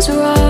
was wrong.